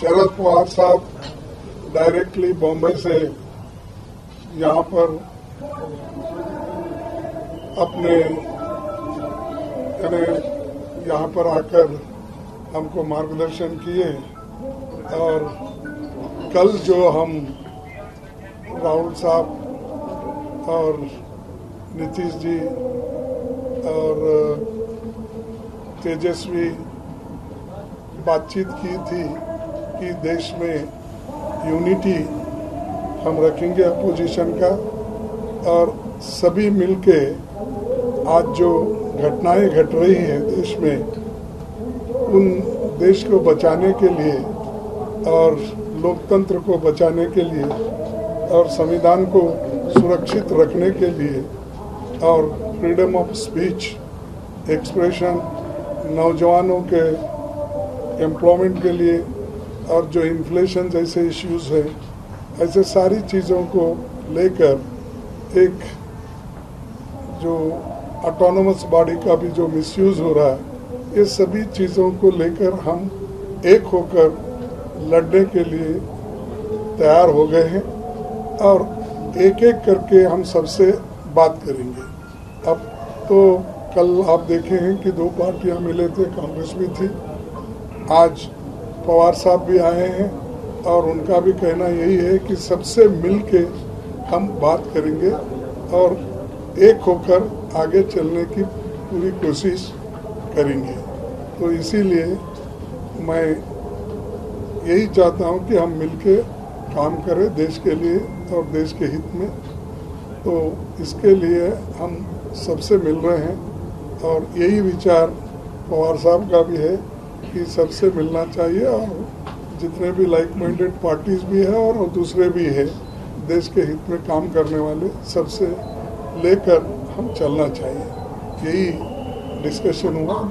शरद पवार साहब डायरेक्टली बॉम्बे से यहाँ पर अपने यहाँ पर आकर हमको मार्गदर्शन किए और कल जो हम राहुल साहब और नीतीश जी और तेजस्वी बातचीत की थी कि देश में यूनिटी हम रखेंगे अपोजिशन का, और सभी मिलके आज जो घटनाएँ घट रही हैं देश में, उन देश को बचाने के लिए और लोकतंत्र को बचाने के लिए और संविधान को सुरक्षित रखने के लिए और फ्रीडम ऑफ़ स्पीच एक्सप्रेशन नौजवानों के एम्प्लॉयमेंट के लिए और जो इन्फ्लेशन जैसे इश्यूज़ है, ऐसे सारी चीज़ों को लेकर एक जो ऑटोनोमस बॉडी का भी जो मिसयूज हो रहा है, ये सभी चीज़ों को लेकर हम एक होकर लड़ने के लिए तैयार हो गए हैं और एक एक करके हम सबसे बात करेंगे। अब तो कल आप देखे हैं कि दो पार्टियाँ मिले थे, कांग्रेस भी थी। आज पवार साहब भी आए हैं और उनका भी कहना यही है कि सबसे मिल के हम बात करेंगे और एक होकर आगे चलने की पूरी कोशिश करेंगे। तो इसीलिए मैं यही चाहता हूँ कि हम मिलके काम करें देश के लिए और देश के हित में। तो इसके लिए हम सबसे मिल रहे हैं और यही विचार पवार साहब का भी है कि सबसे मिलना चाहिए और जितने भी लाइक माइंडेड पार्टीज़ भी है और दूसरे भी है, देश के हित में काम करने वाले, सबसे लेकर हम चलना चाहिए। यही डिस्कशन हुआ।